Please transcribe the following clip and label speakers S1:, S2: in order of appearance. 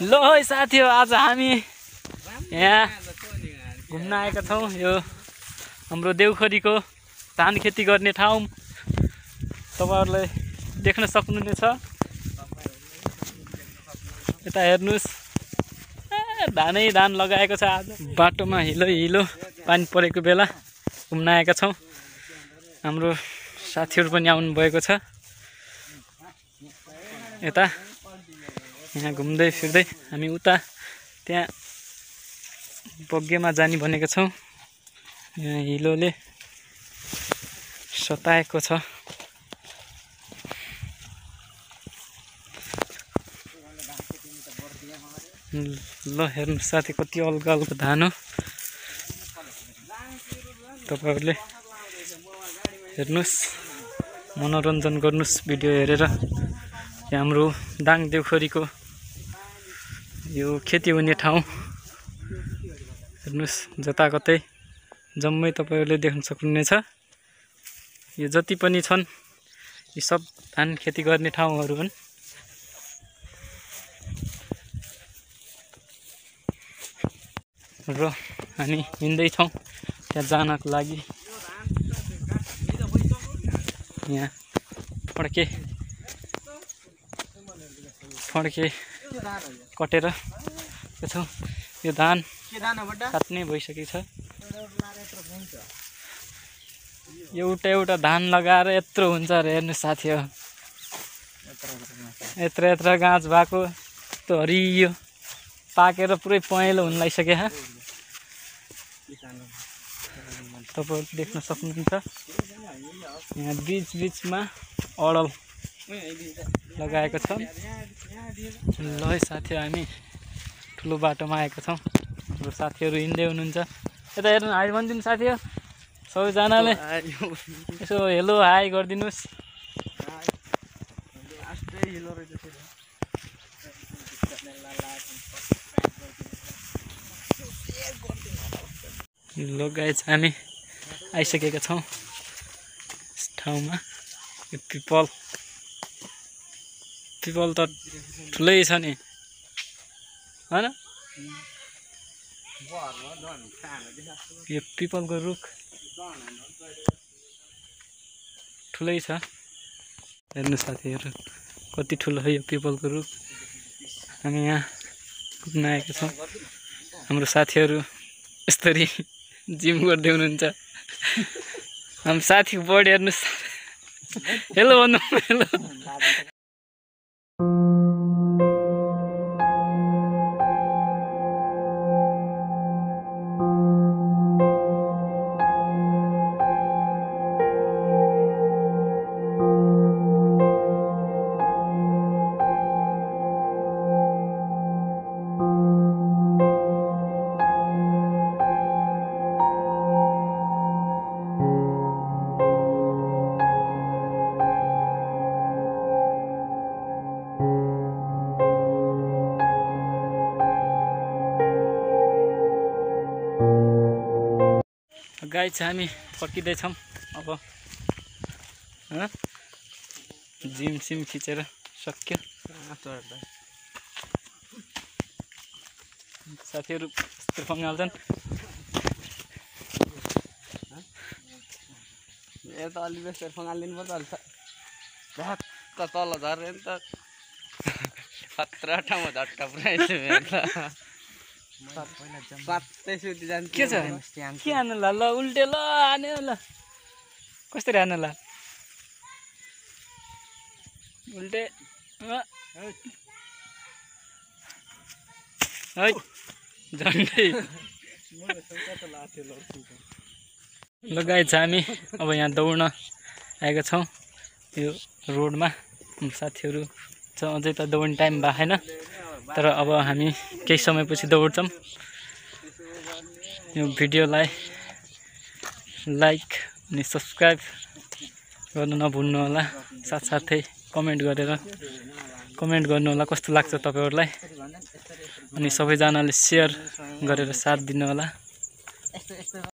S1: ल है साथी आज हामी यहाँ घुम्न आएका छौँ। यो हाम्रो देउखरीको धान खेती गर्ने ठाउँ। तपाईँहरूले देख्न सक्नुहुनेछ। यता हेर्नुहोस्। धानै धान लगाएको छ। आज बाटोमा हिलो हिलो पानी परेको बेला घुम्न आएका छौँ। हाम्रो साथीहरू पनि आउनु भएको छ। यता यहाँ घुम्दै फिर्दै हामी उता त्यहाँ बग्गेमा जाने भनेको छौँ। यहाँ हिलोले सताएको छ। ल हेर्नु साथी कति अल्गो अल्गो धान हो। तपाईँहरूले हेर्नुहोस् मनोरञ्जन गर्नुहोस् भिडियो हेरेर। हाम्रो दाङ देउखरीको यो खेती हुने ठाउँ। हेर्नुहोस् जताकतै जम्मै तपाईँहरूले देख्न सक्नुहुनेछ। यो जति पनि छन् यी सब धान खेती गर्ने ठाउँहरू हुन्। र हामी हिँड्दैछौँ त्यहाँ जानको लागि। यहाँ फड्के फड्के कटेर यो धान काट्ने भइसकेको छ। एउटा एउटा धान लगाएर यत्रो हुन्छ अरे हेर्नु साथी हो यत्रो यत्रो गाँच भएको यस्तो हरियो पाकेर पुरै पहेँलो हुन लागिसक्यो हा। तपाईँहरू देख्न सक्नुहुन्छ। यहाँ बिच बिचमा अडल। लगाएको छ। ल है साथी हामी ठुलो बाटोमा आएको छौँ। हाम्रो साथीहरू हिँड्दै हुनुहुन्छ। यता हेर्नु हाई भनिदिनु साथी हो। सबैजनाले यसो हेलो हाई गरिदिनुहोस्। ल गाइज हामी आइसकेका छौँ। ठाउँमा यो पिपल। पिपल त ठुलै छ नि होइन यो पिपलको रुख ठुलै छ हेर्नु साथीहरू कति ठुलो छ यो पिपलको रुख हामी यहाँ घुम्न आएका छौँ हाम्रो साथीहरू यस्तरी जिम गर्दै हुनुहुन्छ हाम्रो साथीको बडी हेर्नुहोस् हेलो भन्नु हेलो गाई चाहिँ हामी फर्किँदैछौँ अब हँ? जिम सिम खिचेर सक्यो। साथीहरू यस्तो पङ्गाल्छन्
S2: ए त अलि बेसी फँगालिदिनु पर्छ त। झ्याक्क तल झऱ्यो नि त। खतरा ठाउँमा झट्टा पुऱ्याइदियो
S1: के छ? के हान्नु ल ल उल्टे ल हान्यो ल। कसरी हान्नु ल। उल्टे। है। झन्डै। ल गाई छ हामी अब यहाँ दौड्न आएका छौँ। यो रोडमा। साथीहरू छ अझै त दौड्ने टाइम भएको छैन तर अब हामी केही समयपछि दौड्छौँ। यो भिडियोलाई लाइक अनि सब्सक्राइब गर्न नभुल्नु होला। साथसाथै कमेन्ट गरेर कमेन्ट गर्नु होला कस्तो लाग्छ तपाईँहरूलाई? अनि सबैजनाले सेयर गरेर साथ दिनु होला।